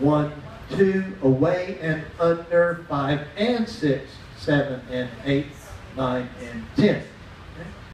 one, two, away and under, five and six, seven and eight, nine and ten.